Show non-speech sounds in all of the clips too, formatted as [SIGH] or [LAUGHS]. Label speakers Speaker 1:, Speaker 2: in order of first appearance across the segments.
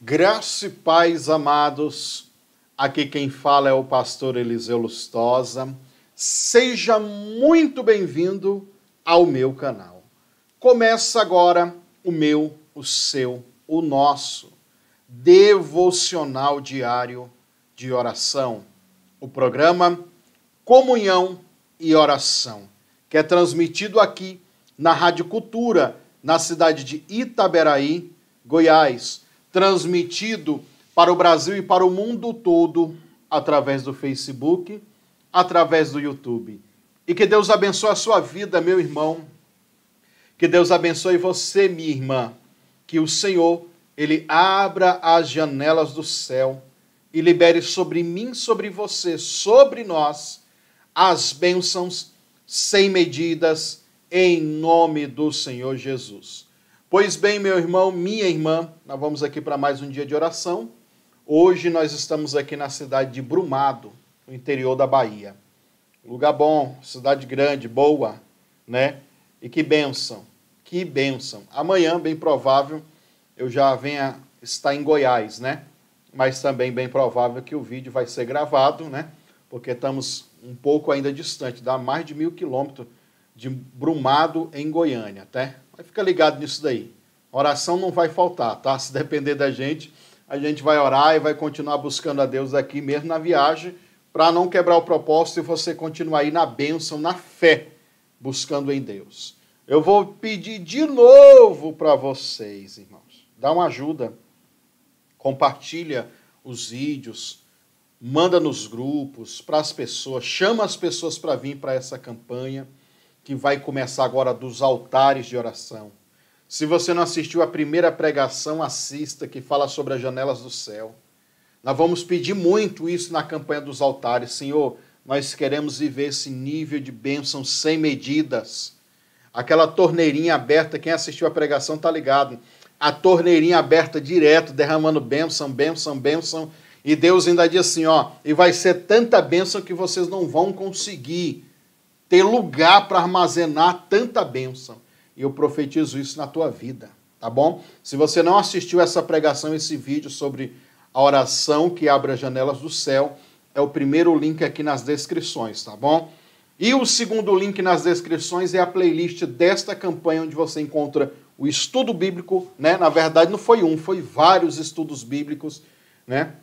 Speaker 1: Graça e paz, amados. Aqui quem fala é o pastor Eliseu Lustosa. Seja muito bem-vindo ao meu canal. Começa agora o meu, o seu, o nosso devocional diário de oração. O programa Comunhão e Oração, que é transmitido aqui na Rádio Cultura, na cidade de Itaberaí, Goiás transmitido para o Brasil e para o mundo todo através do Facebook, através do YouTube. E que Deus abençoe a sua vida, meu irmão. Que Deus abençoe você, minha irmã. Que o Senhor, ele abra as janelas do céu e libere sobre mim, sobre você, sobre nós as bênçãos sem medidas em nome do Senhor Jesus. Pois bem, meu irmão, minha irmã, nós vamos aqui para mais um dia de oração. Hoje nós estamos aqui na cidade de Brumado, no interior da Bahia. Lugar bom, cidade grande, boa, né? E que bênção, que bênção. Amanhã, bem provável, eu já venha estar em Goiás, né? Mas também bem provável que o vídeo vai ser gravado, né? Porque estamos um pouco ainda distante, dá mais de mil quilômetros de Brumado em Goiânia, até. Tá? Mas fica ligado nisso daí. Oração não vai faltar, tá? Se depender da gente, a gente vai orar e vai continuar buscando a Deus aqui mesmo na viagem, para não quebrar o propósito e você continuar aí na bênção, na fé, buscando em Deus. Eu vou pedir de novo para vocês, irmãos. Dá uma ajuda. Compartilha os vídeos, manda nos grupos, para as pessoas, chama as pessoas para vir para essa campanha que vai começar agora dos altares de oração. Se você não assistiu a primeira pregação, assista, que fala sobre as janelas do céu. Nós vamos pedir muito isso na campanha dos altares. Senhor, nós queremos viver esse nível de bênção sem medidas. Aquela torneirinha aberta, quem assistiu a pregação está ligado. A torneirinha aberta direto, derramando bênção, bênção, bênção. E Deus ainda diz assim, ó, e vai ser tanta bênção que vocês não vão conseguir ter lugar para armazenar tanta bênção. E eu profetizo isso na tua vida, tá bom? Se você não assistiu essa pregação, esse vídeo sobre a oração que abre as janelas do céu, é o primeiro link aqui nas descrições, tá bom? E o segundo link nas descrições é a playlist desta campanha, onde você encontra o estudo bíblico, né? Na verdade, não foi um, foi vários estudos bíblicos, né?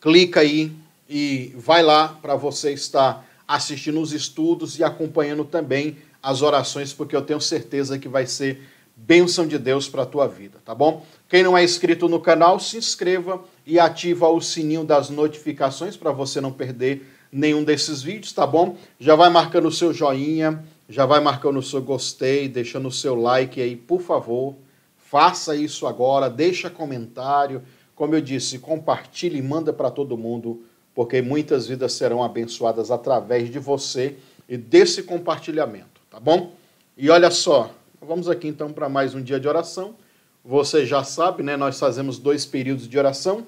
Speaker 1: Clica aí e vai lá para você estar assistindo os estudos e acompanhando também as orações, porque eu tenho certeza que vai ser bênção de Deus para a tua vida, tá bom? Quem não é inscrito no canal, se inscreva e ativa o sininho das notificações para você não perder nenhum desses vídeos, tá bom? Já vai marcando o seu joinha, já vai marcando o seu gostei, deixando o seu like aí, por favor. Faça isso agora, deixa comentário. Como eu disse, compartilhe e manda para todo mundo porque muitas vidas serão abençoadas através de você e desse compartilhamento, tá bom? E olha só, vamos aqui então para mais um dia de oração. Você já sabe, né? Nós fazemos dois períodos de oração.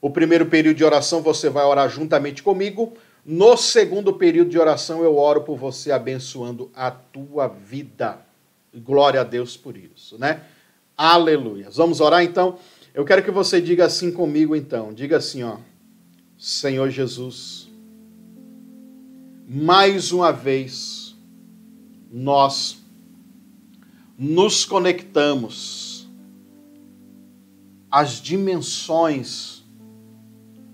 Speaker 1: O primeiro período de oração você vai orar juntamente comigo. No segundo período de oração eu oro por você abençoando a tua vida. Glória a Deus por isso, né? Aleluia. Vamos orar então? Eu quero que você diga assim comigo então. Diga assim, ó. Senhor Jesus, mais uma vez nós nos conectamos às dimensões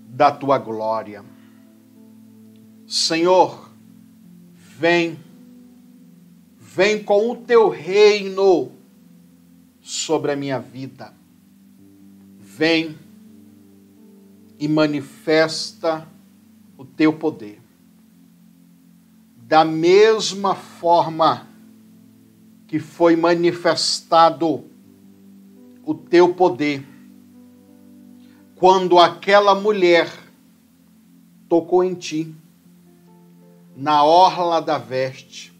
Speaker 1: da tua glória. Senhor, vem, vem com o teu reino sobre a minha vida. Vem e manifesta o teu poder. Da mesma forma que foi manifestado o teu poder quando aquela mulher tocou em ti na orla da veste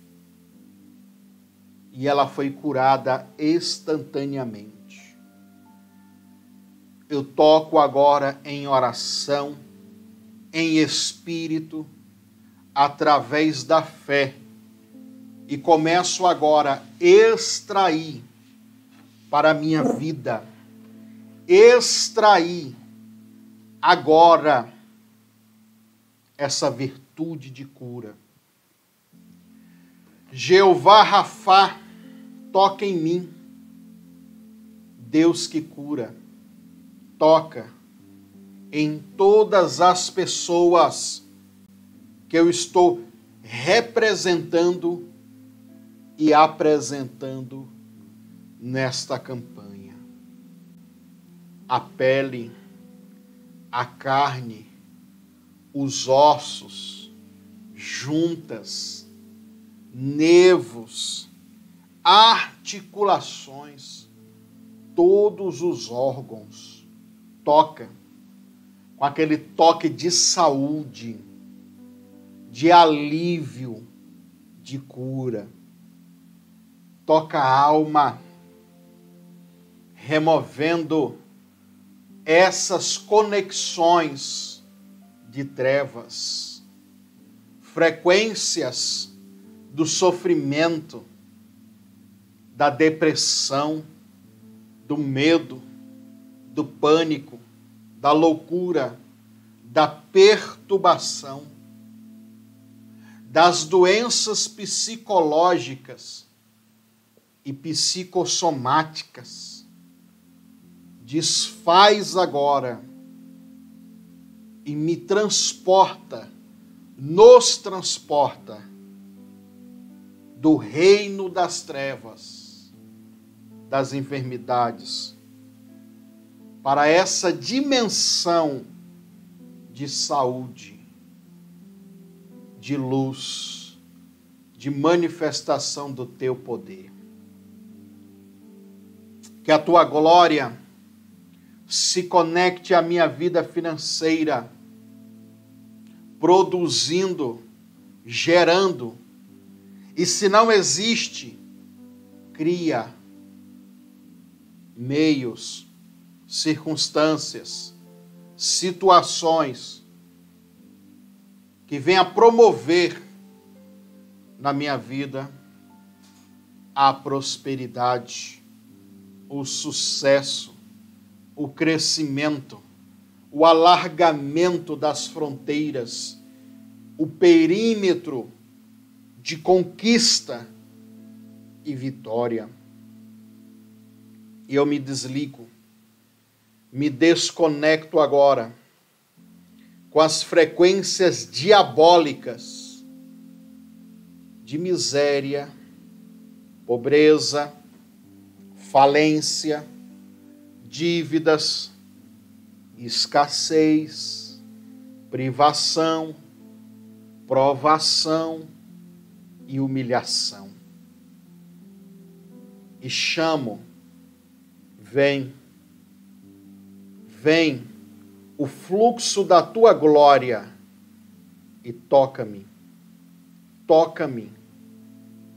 Speaker 1: e ela foi curada instantaneamente eu toco agora em oração, em espírito, através da fé, e começo agora a extrair para a minha vida extrair agora essa virtude de cura. Jeová Rafá, toca em mim. Deus que cura, toca em todas as pessoas que eu estou representando e apresentando nesta campanha. A pele, a carne, os ossos, juntas, nervos, articulações, todos os órgãos. Toca com aquele toque de saúde, de alívio, de cura. Toca a alma, removendo essas conexões de trevas, frequências do sofrimento, da depressão, do medo, do pânico, da loucura, da perturbação, das doenças psicológicas e psicossomáticas. Desfaz agora e me transporta, nos transporta do reino das trevas, das enfermidades, para essa dimensão de saúde, de luz, de manifestação do teu poder. Que a tua glória se conecte à minha vida financeira, produzindo, gerando, e se não existe, cria meios circunstâncias, situações que venha promover na minha vida a prosperidade, o sucesso, o crescimento, o alargamento das fronteiras, o perímetro de conquista e vitória. E eu me desligo me desconecto agora com as frequências diabólicas de miséria, pobreza, falência, dívidas, escassez, privação, provação e humilhação. E chamo, vem Vem o fluxo da tua glória e toca-me. Toca-me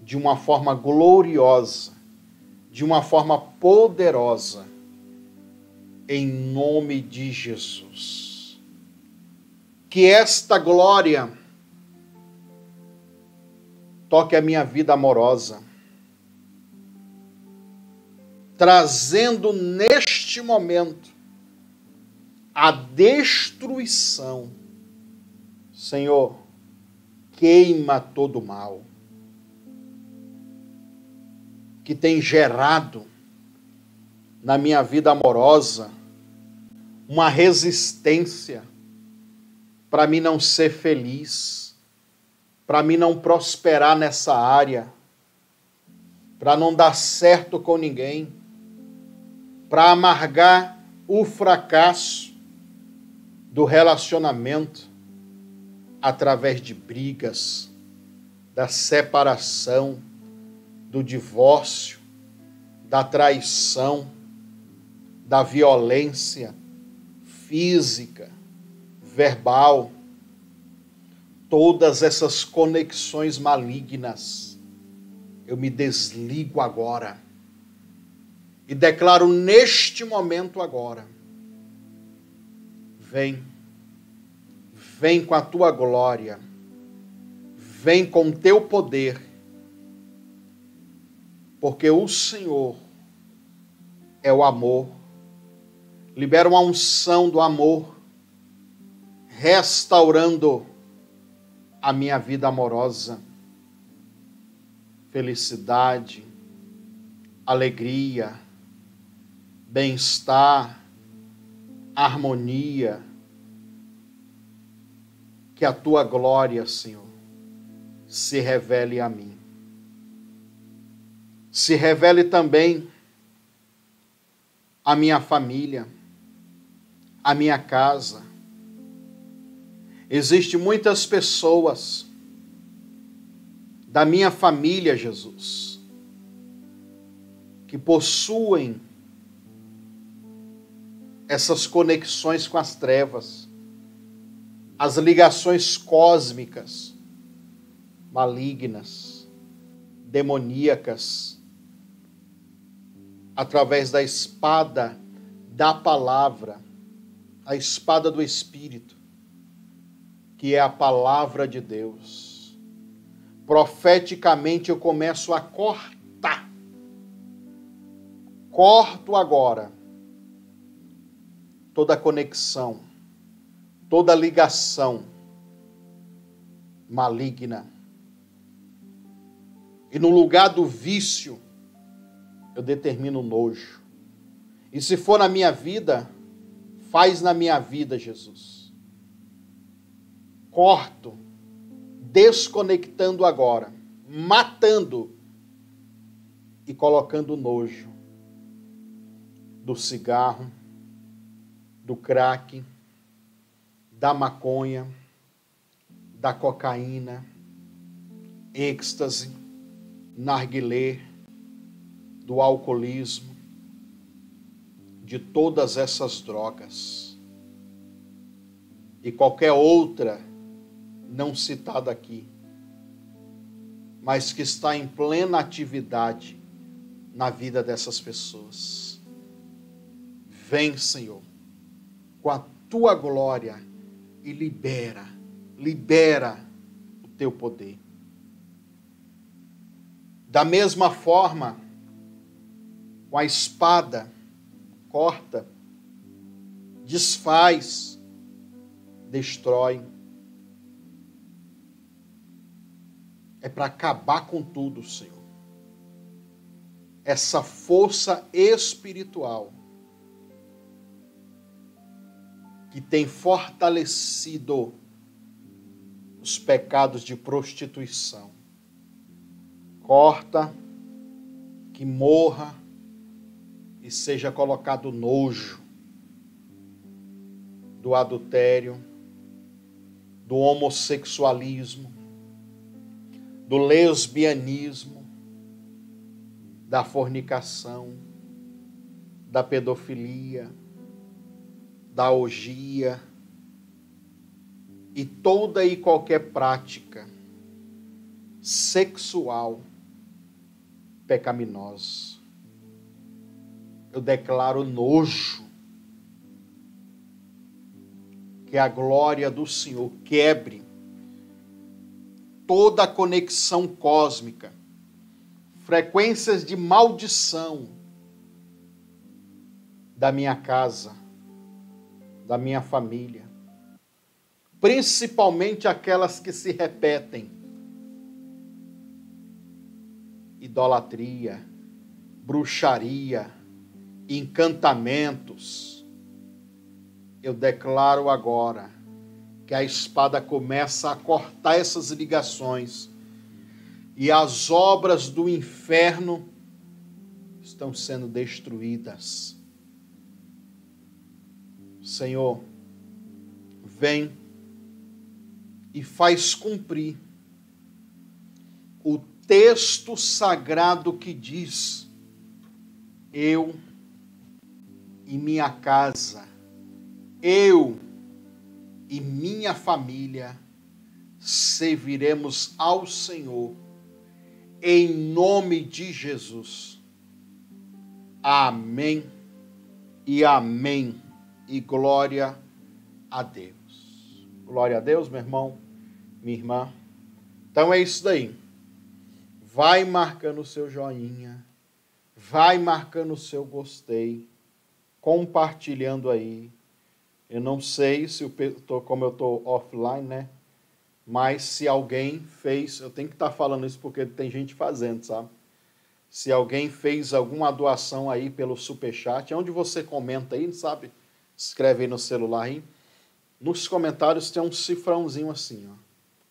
Speaker 1: de uma forma gloriosa, de uma forma poderosa, em nome de Jesus. Que esta glória toque a minha vida amorosa, trazendo neste momento a destruição. Senhor, queima todo o mal que tem gerado na minha vida amorosa uma resistência para mim não ser feliz, para mim não prosperar nessa área, para não dar certo com ninguém, para amargar o fracasso do relacionamento através de brigas, da separação, do divórcio, da traição, da violência física, verbal, todas essas conexões malignas, eu me desligo agora. E declaro neste momento agora Vem, vem com a tua glória, vem com o teu poder, porque o Senhor é o amor, Libera uma unção do amor, restaurando a minha vida amorosa, felicidade, alegria, bem-estar, harmonia. Que a tua glória, Senhor, se revele a mim. Se revele também a minha família, a minha casa. Existem muitas pessoas da minha família, Jesus, que possuem essas conexões com as trevas, as ligações cósmicas, malignas, demoníacas, através da espada da palavra, a espada do Espírito, que é a palavra de Deus. Profeticamente eu começo a cortar. Corto agora toda conexão, toda ligação maligna. E no lugar do vício, eu determino nojo. E se for na minha vida, faz na minha vida, Jesus. Corto, desconectando agora, matando e colocando nojo do cigarro, do crack, da maconha, da cocaína, êxtase, narguilé, do alcoolismo, de todas essas drogas e qualquer outra não citada aqui, mas que está em plena atividade na vida dessas pessoas. Vem, Senhor, com a tua glória e libera, libera o teu poder. Da mesma forma, com a espada, corta, desfaz, destrói. É para acabar com tudo, Senhor. Essa força espiritual que tem fortalecido os pecados de prostituição. Corta, que morra e seja colocado nojo do adultério, do homossexualismo, do lesbianismo, da fornicação, da pedofilia, da orgia e toda e qualquer prática sexual pecaminosa eu declaro nojo. Que a glória do Senhor quebre toda a conexão cósmica, frequências de maldição da minha casa, da minha família, principalmente aquelas que se repetem. Idolatria, bruxaria, encantamentos. Eu declaro agora que a espada começa a cortar essas ligações e as obras do inferno estão sendo destruídas. Senhor, vem e faz cumprir o texto sagrado que diz: Eu e minha casa, eu e minha família serviremos ao Senhor, em nome de Jesus. Amém e amém. E glória a Deus. Glória a Deus, meu irmão, minha irmã. Então é isso daí. Vai marcando o seu joinha, vai marcando o seu gostei compartilhando aí. Eu não sei se tô, como eu estou offline, né? Mas se alguém fez, eu tenho que estar tá falando isso porque tem gente fazendo, sabe? Se alguém fez alguma doação aí pelo superchat, é onde você comenta aí, sabe? Escreve aí no celular aí. Nos comentários tem um cifrãozinho assim, ó.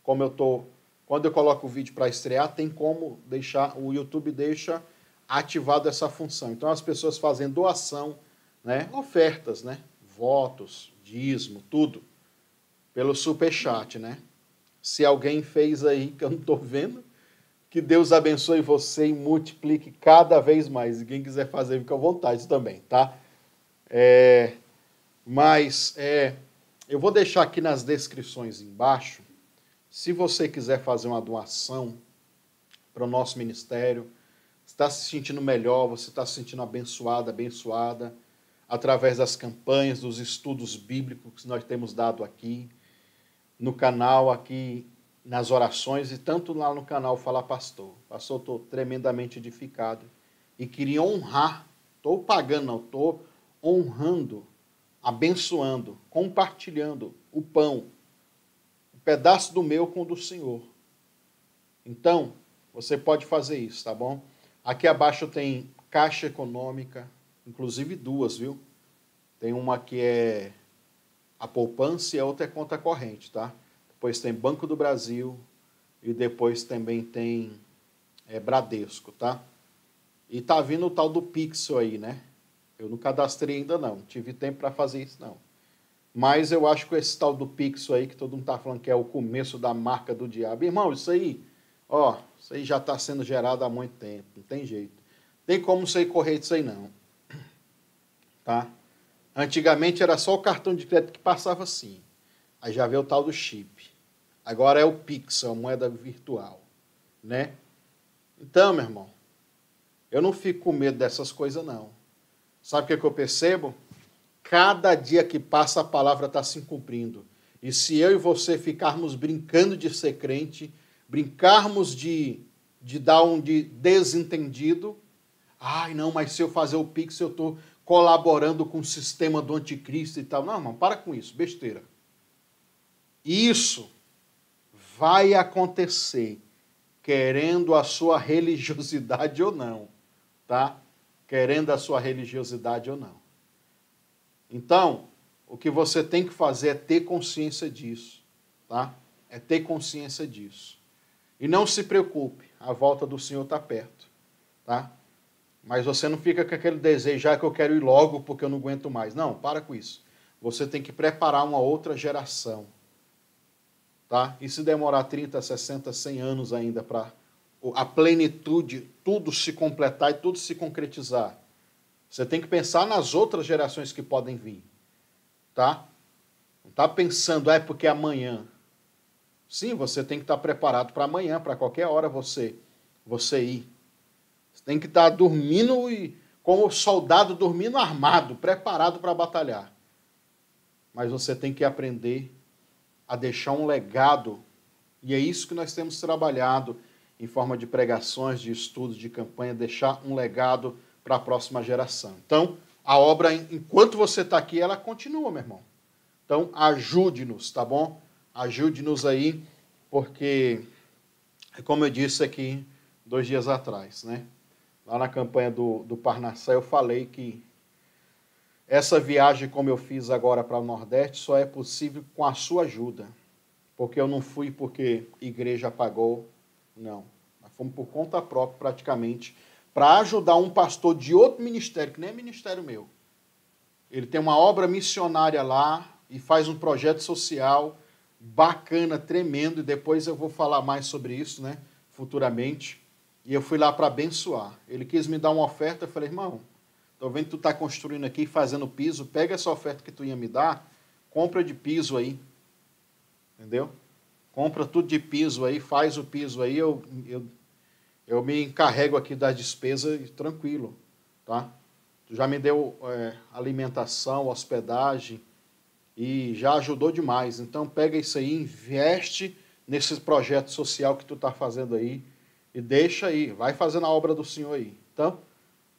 Speaker 1: Como eu tô, quando eu coloco o vídeo para estrear, tem como deixar, o YouTube deixa ativado essa função. Então as pessoas fazem doação, né? Ofertas, né? Votos, dízimo, tudo pelo superchat, né? Se alguém fez aí que eu não estou vendo, que Deus abençoe você e multiplique cada vez mais. E quem quiser fazer, fica à vontade também, tá? É, mas é, eu vou deixar aqui nas descrições embaixo. Se você quiser fazer uma doação para o nosso ministério, está se sentindo melhor, você está se sentindo abençoado, abençoada, através das campanhas, dos estudos bíblicos que nós temos dado aqui no canal aqui nas orações e tanto lá no canal Fala Pastor. Pastor, estou tremendamente edificado e queria honrar, estou pagando, não, estou honrando, abençoando, compartilhando o pão, um pedaço do meu com o do Senhor. Então, você pode fazer isso, tá bom? Aqui abaixo tem Caixa Econômica, inclusive duas, viu? Tem uma que é a poupança e a outra é conta corrente, tá? Depois tem Banco do Brasil e depois também tem é, Bradesco, tá? E tá vindo o tal do Pixel aí, né? Eu não cadastrei ainda não, tive tempo para fazer isso não. Mas eu acho que esse tal do Pixel aí, que todo mundo tá falando que é o começo da marca do diabo. Irmão, isso aí, ó, isso aí já está sendo gerado há muito tempo, não tem jeito. Tem como você correr disso aí não. Tá? Antigamente era só o cartão de crédito que passava assim. Aí já veio o tal do chip. Agora é o Pix, a moeda virtual, né? Então, meu irmão, eu não fico com medo dessas coisas não. Sabe o que, é que eu percebo? Cada dia que passa a palavra está se cumprindo. E se eu e você ficarmos brincando de ser crente, brincarmos de, de dar um de desentendido, ai não, mas se eu fazer o Pix eu estou colaborando com o sistema do anticristo e tal. Não, não, para com isso, besteira. Isso vai acontecer, querendo a sua religiosidade [LAUGHS] ou não, tá? Querendo a sua religiosidade ou não. Então, o que você tem que fazer é ter consciência disso, tá? É ter consciência disso. E não se preocupe, a volta do Senhor está perto, tá? Mas você não fica com aquele desejo, já que eu quero ir logo porque eu não aguento mais. Não, para com isso. Você tem que preparar uma outra geração. Tá? E se demorar 30, 60, 100 anos ainda para a plenitude, tudo se completar e tudo se concretizar, você tem que pensar nas outras gerações que podem vir. Tá? Não está pensando, ah, é porque é amanhã. Sim, você tem que estar preparado para amanhã, para qualquer hora você, você ir. Você tem que estar dormindo e como soldado dormindo armado, preparado para batalhar. Mas você tem que aprender a deixar um legado. E é isso que nós temos trabalhado em forma de pregações, de estudos, de campanha, deixar um legado para a próxima geração. Então, a obra, enquanto você está aqui, ela continua, meu irmão. Então, ajude-nos, tá bom? Ajude-nos aí, porque, como eu disse aqui dois dias atrás, né? lá na campanha do, do Parnassá, eu falei que essa viagem, como eu fiz agora para o Nordeste, só é possível com a sua ajuda. Porque eu não fui porque igreja pagou, não. Fomos por conta própria, praticamente, para ajudar um pastor de outro ministério, que nem é ministério meu. Ele tem uma obra missionária lá e faz um projeto social bacana, tremendo, e depois eu vou falar mais sobre isso, né, futuramente. E eu fui lá para abençoar. Ele quis me dar uma oferta, eu falei, irmão, tô vendo que tu está construindo aqui, fazendo piso, pega essa oferta que tu ia me dar, compra de piso aí. Entendeu? Compra tudo de piso aí, faz o piso aí, eu, eu, eu me encarrego aqui das despesas tranquilo, tá? Tu já me deu é, alimentação, hospedagem e já ajudou demais. Então pega isso aí, investe nesse projeto social que tu está fazendo aí e deixa aí, vai fazendo a obra do Senhor aí. Então,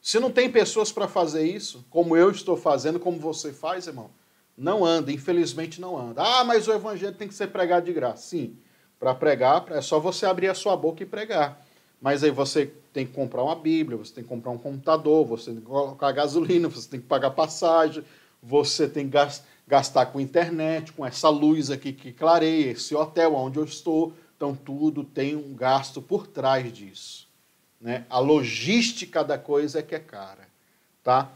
Speaker 1: Se não tem pessoas para fazer isso, como eu estou fazendo, como você faz, irmão, não anda, infelizmente não anda. Ah, mas o evangelho tem que ser pregado de graça. Sim, para pregar é só você abrir a sua boca e pregar. Mas aí você tem que comprar uma Bíblia, você tem que comprar um computador, você tem que colocar gasolina, você tem que pagar passagem, você tem que gastar com internet, com essa luz aqui que clareia, esse hotel onde eu estou. Então tudo tem um gasto por trás disso. Né? A logística da coisa é que é cara. Tá?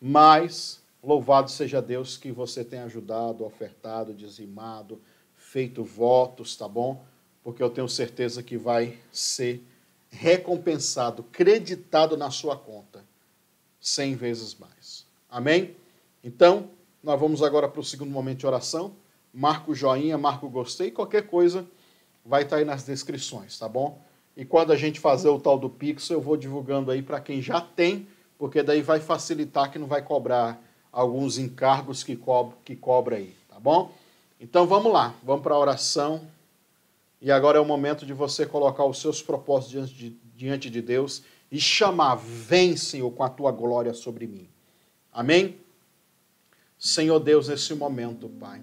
Speaker 1: Mas louvado seja Deus que você tem ajudado, ofertado, dizimado, feito votos, tá bom? Porque eu tenho certeza que vai ser recompensado, creditado na sua conta, cem vezes mais. Amém? Então, nós vamos agora para o segundo momento de oração. Marca o joinha, marca o gostei, qualquer coisa vai estar aí nas descrições, tá bom? E quando a gente fazer o tal do Pix, eu vou divulgando aí para quem já tem, porque daí vai facilitar que não vai cobrar alguns encargos que cobra, que cobra aí, tá bom? Então vamos lá, vamos para a oração. E agora é o momento de você colocar os seus propósitos diante de, diante de Deus e chamar: Vem, Senhor, com a tua glória sobre mim. Amém? Senhor Deus, nesse momento, Pai.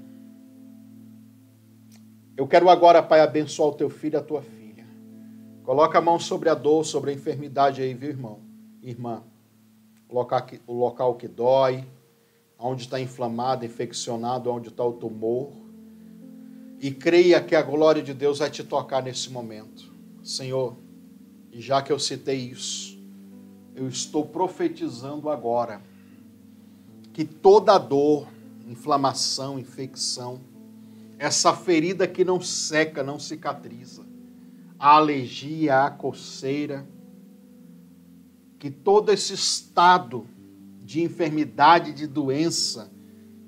Speaker 1: Eu quero agora, Pai, abençoar o teu filho e a tua filha. Coloca a mão sobre a dor, sobre a enfermidade aí, viu, irmão? Irmã. O local que, dói, onde está inflamado, infeccionado, onde está o tumor e creia que a glória de Deus vai te tocar nesse momento. Senhor, e já que eu citei isso, eu estou profetizando agora que toda dor, inflamação, infecção, essa ferida que não seca, não cicatriza, a alergia, a coceira, que todo esse estado de enfermidade, de doença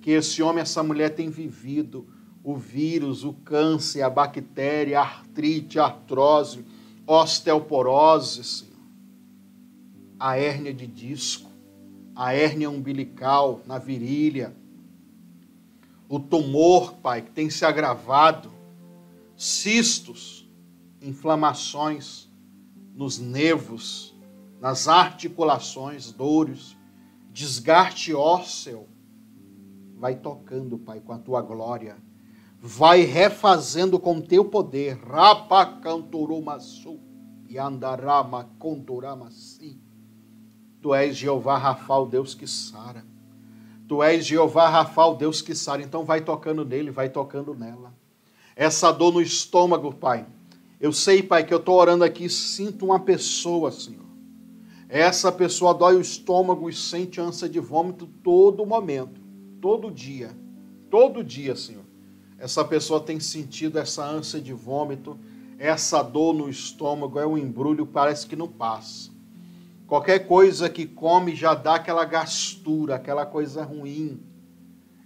Speaker 1: que esse homem, essa mulher tem vivido, o vírus, o câncer, a bactéria, a artrite, a artrose, osteoporose, a hérnia de disco, a hérnia umbilical na virilha, o tumor, Pai, que tem se agravado, cistos, inflamações nos nervos, nas articulações, dores, desgaste ósseo, vai tocando, Pai, com a tua glória vai refazendo com teu poder. Rapa canturumasu e andarama conturamasi. Tu és Jeová Rafa, o Deus que sara. Tu és Jeová Rafa, o Deus que sara. Então vai tocando nele, vai tocando nela. Essa dor no estômago, Pai. Eu sei, Pai, que eu estou orando aqui sinto uma pessoa, Senhor. Essa pessoa dói o estômago e sente ânsia de vômito todo momento, todo dia, todo dia, Senhor essa pessoa tem sentido essa ânsia de vômito, essa dor no estômago, é um embrulho, parece que não passa. Qualquer coisa que come já dá aquela gastura, aquela coisa ruim.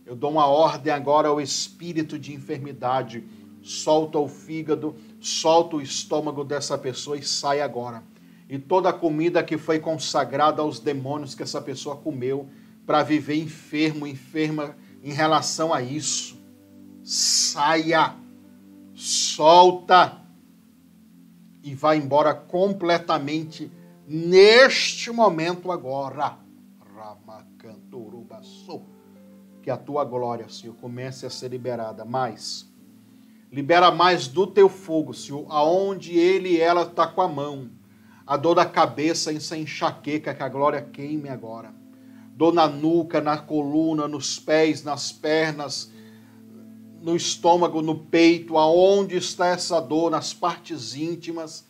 Speaker 1: Eu dou uma ordem agora ao espírito de enfermidade. Solta o fígado, solta o estômago dessa pessoa e sai agora. E toda a comida que foi consagrada aos demônios que essa pessoa comeu para viver enfermo, enferma em relação a isso saia, solta e vai embora completamente neste momento agora. Que a tua glória, Senhor, comece a ser liberada mais. Libera mais do teu fogo, Senhor, aonde ele e ela está com a mão. A dor da cabeça, essa enxaqueca, que a glória queime agora. Dor na nuca, na coluna, nos pés, nas pernas, no estômago, no peito, aonde está essa dor, nas partes íntimas.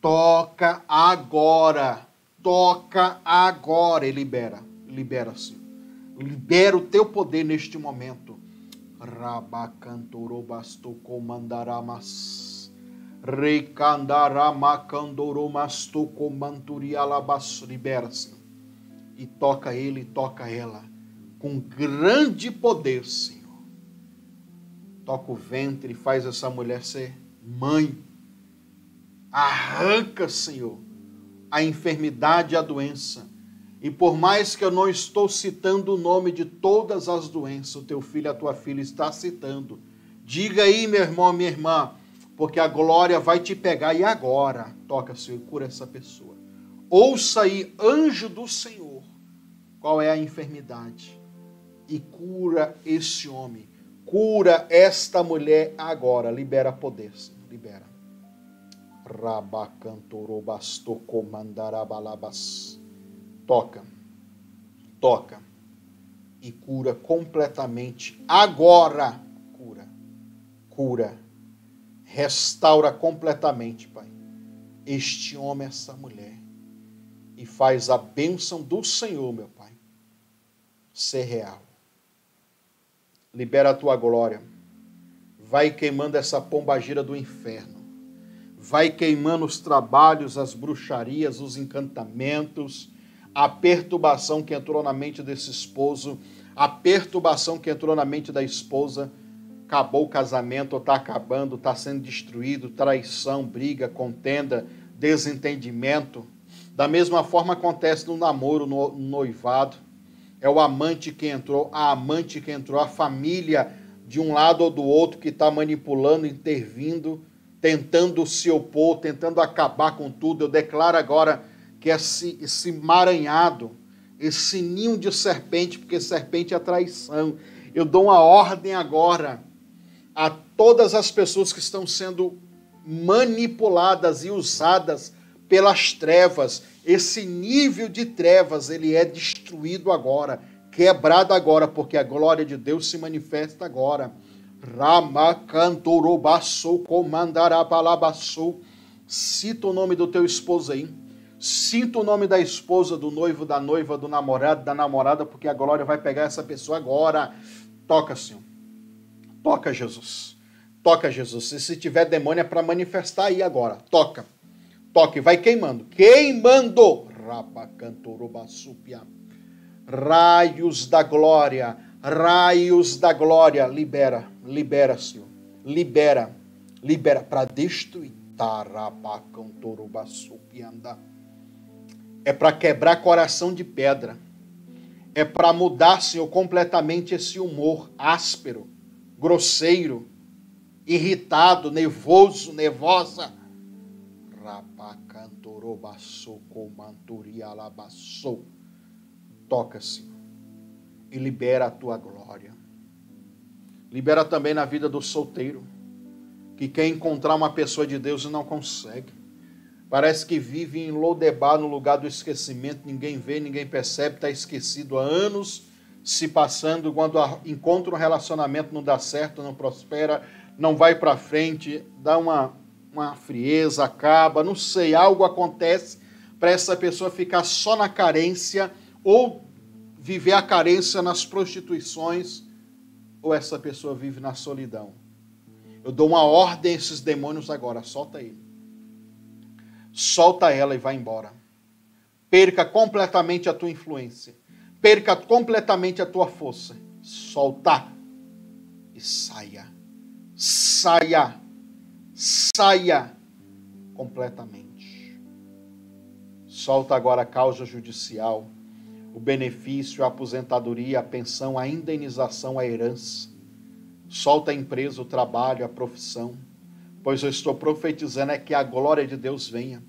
Speaker 1: Toca agora. Toca agora e libera. Libera-se. Libera o teu poder neste momento. Rabacantorobasto comandaramas. Reicandaramacandoromasto comanturialabas. Libera-se. E toca ele, toca ela. Com grande poder, Senhor toca o ventre e faz essa mulher ser mãe. Arranca, Senhor, a enfermidade e a doença. E por mais que eu não estou citando o nome de todas as doenças, o teu filho e a tua filha está citando. Diga aí, meu irmão, minha irmã, porque a glória vai te pegar e agora. Toca, Senhor, cura essa pessoa. Ouça aí, anjo do Senhor, qual é a enfermidade e cura esse homem. Cura esta mulher agora. Libera poder, Senhor. Libera. Rabacantorobastocomandarabalabas. Toca. Toca. E cura completamente. Agora. Cura. Cura. Restaura completamente, Pai. Este homem, essa mulher. E faz a bênção do Senhor, meu Pai, ser real libera a tua glória. Vai queimando essa pombagira do inferno. Vai queimando os trabalhos, as bruxarias, os encantamentos, a perturbação que entrou na mente desse esposo, a perturbação que entrou na mente da esposa. Acabou o casamento, está acabando, está sendo destruído, traição, briga, contenda, desentendimento. Da mesma forma acontece no namoro, no noivado é o amante que entrou, a amante que entrou, a família de um lado ou do outro que está manipulando, intervindo, tentando se opor, tentando acabar com tudo. Eu declaro agora que esse, esse maranhado, esse ninho de serpente, porque serpente é traição, eu dou uma ordem agora a todas as pessoas que estão sendo manipuladas e usadas pelas trevas. Esse nível de trevas, ele é destruído agora, quebrado agora, porque a glória de Deus se manifesta agora. Ramacantorobaçou, comandarabalabasou. Cita o nome do teu esposo aí. Cita o nome da esposa, do noivo, da noiva, do namorado, da namorada, porque a glória vai pegar essa pessoa agora. Toca, Senhor. Toca, Jesus. Toca, Jesus. E se tiver demônio é para manifestar aí agora. Toca toque, vai queimando, queimando. Raios da glória, raios da glória, libera, libera, Senhor, libera, libera para destruir. É para quebrar coração de pedra. É para mudar, Senhor, completamente esse humor áspero, grosseiro, irritado, nervoso, nervosa Toca, Senhor, e libera a tua glória. Libera também na vida do solteiro, que quer encontrar uma pessoa de Deus e não consegue. Parece que vive em Lodebar, no lugar do esquecimento, ninguém vê, ninguém percebe, está esquecido há anos se passando. Quando encontra um relacionamento, não dá certo, não prospera, não vai para frente, dá uma uma frieza, acaba, não sei, algo acontece para essa pessoa ficar só na carência ou viver a carência nas prostituições ou essa pessoa vive na solidão. Eu dou uma ordem a esses demônios agora, solta ele. Solta ela e vai embora. Perca completamente a tua influência. Perca completamente a tua força. Solta e saia. Saia saia completamente. Solta agora a causa judicial, o benefício, a aposentadoria, a pensão, a indenização, a herança. Solta a empresa, o trabalho, a profissão, pois eu estou profetizando é que a glória de Deus venha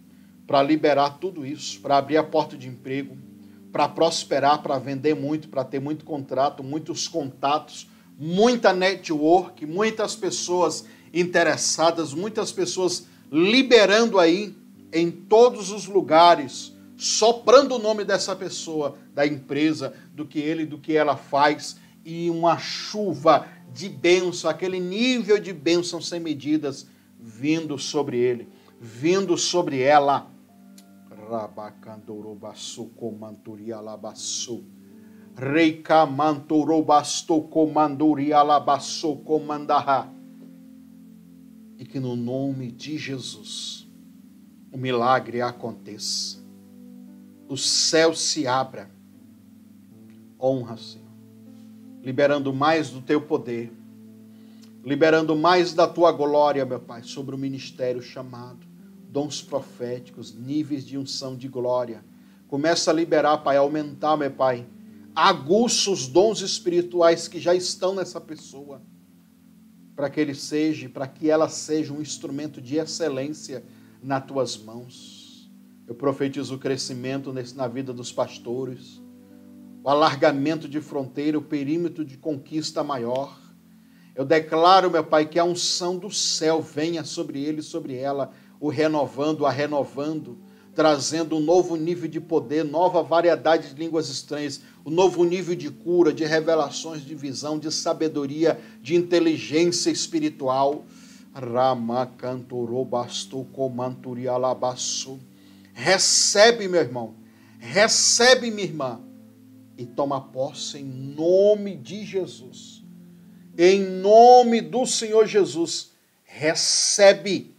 Speaker 1: para liberar tudo isso, para abrir a porta de emprego, para prosperar, para vender muito, para ter muito contrato, muitos contatos, muita network, muitas pessoas interessadas, muitas pessoas liberando aí em todos os lugares, soprando o nome dessa pessoa, da empresa, do que ele, do que ela faz, e uma chuva de bênção, aquele nível de bênção sem medidas vindo sobre ele, vindo sobre ela. Rabacandorobaçu comanturia labaçu. Reicamantorobasto comanduria labaçu comandará e que no nome de Jesus o milagre aconteça. O céu se abra. Honra, Senhor. Liberando mais do teu poder. Liberando mais da tua glória, meu Pai, sobre o ministério chamado. Dons proféticos, níveis de unção de glória. Começa a liberar, Pai, aumentar, meu Pai. Aguça os dons espirituais que já estão nessa pessoa para que ele seja, para que ela seja um instrumento de excelência nas tuas mãos. Eu profetizo o crescimento na vida dos pastores, o alargamento de fronteira, o perímetro de conquista maior. Eu declaro, meu Pai, que a unção do céu venha sobre ele e sobre ela, o renovando, a renovando, trazendo um novo nível de poder, nova variedade de línguas estranhas, um novo nível de cura, de revelações, de visão, de sabedoria, de inteligência espiritual. Recebe, meu irmão, recebe, minha irmã, e toma posse em nome de Jesus. Em nome do Senhor Jesus, recebe.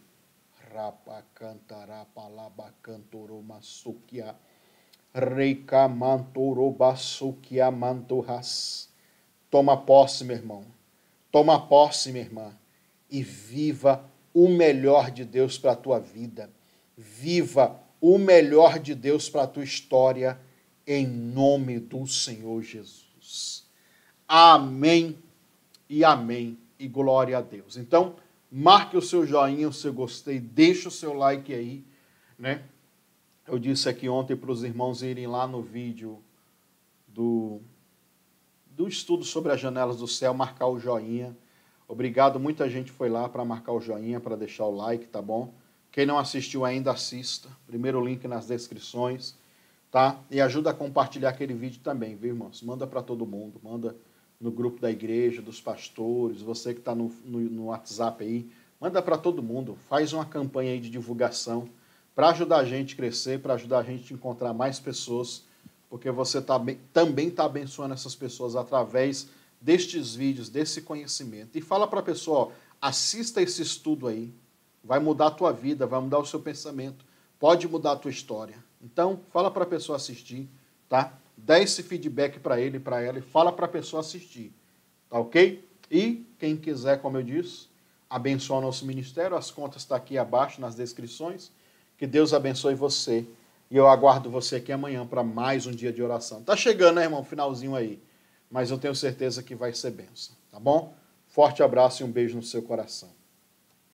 Speaker 1: Rapacantarabalabacantoromassukia. Reikamantorobassoukia mantorras. Toma posse, meu irmão. Toma posse, minha irmã. E viva o melhor de Deus para a tua vida. Viva o melhor de Deus para a tua história em nome do Senhor Jesus. Amém e amém e glória a Deus. Então, marque o seu joinha, o seu gostei, deixa o seu like aí, né? Eu disse aqui ontem para os irmãos irem lá no vídeo do, do estudo sobre as janelas do céu, marcar o joinha. Obrigado, muita gente foi lá para marcar o joinha, para deixar o like, tá bom? Quem não assistiu ainda, assista. Primeiro link nas descrições tá? E ajuda a compartilhar aquele vídeo também, viu, irmãos? Manda para todo mundo, manda no grupo da igreja, dos pastores, você que está no, no, no, WhatsApp aí, manda para todo mundo, faz uma campanha aí de divulgação para ajudar a gente a crescer, para ajudar a gente a encontrar mais pessoas, porque você tá, também está abençoando essas pessoas através destes vídeos, desse conhecimento. E fala para a pessoa, ó, assista esse estudo aí, vai mudar a tua vida, vai mudar o seu pensamento, pode mudar a tua história. Então, fala para a pessoa assistir, tá? Dá esse feedback para ele, para ela e fala para a pessoa assistir, tá ok? E quem quiser, como eu disse, abençoar o nosso ministério, as contas estão tá aqui abaixo nas descrições. Que Deus abençoe você. E eu aguardo você aqui amanhã para mais um dia de oração. Tá chegando, né, irmão? Finalzinho aí. Mas eu tenho certeza que vai ser benção, tá bom? Forte abraço e um beijo no seu coração.